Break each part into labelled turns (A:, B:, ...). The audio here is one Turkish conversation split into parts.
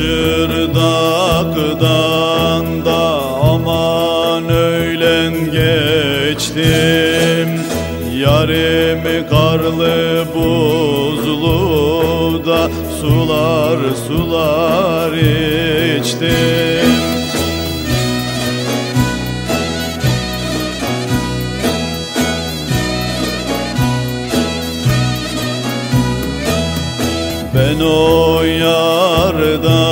A: Şırdak'dan da aman öğlen geçtim. Yarim karlı buzlu da sular sular içtim. Ben o yardan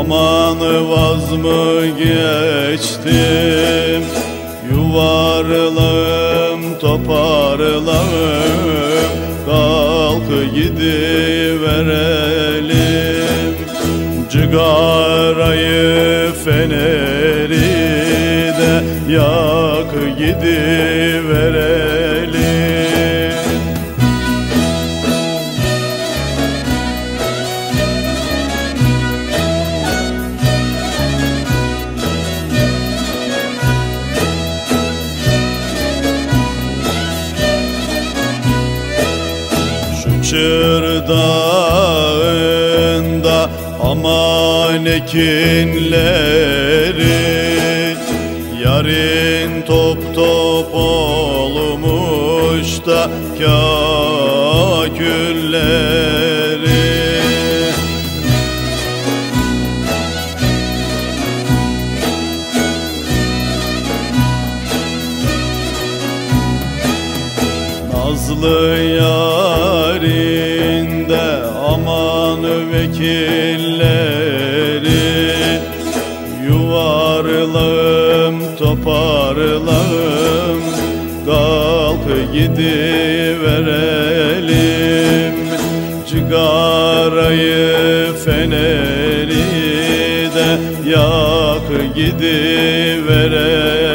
A: aman vaz mı geçtim Yuvarlağım toparlağım. Kalk gidiverelim. Cigarayı feneri de yak gidiverelim çırdağında aman ekinleri. Yarın top top olmuş da kakülleri Nazlı yarinde aman vekilleri. Yuvarlağım toparlağım kalk gidiverelim. Cigarayı feneri de yak gidiverelim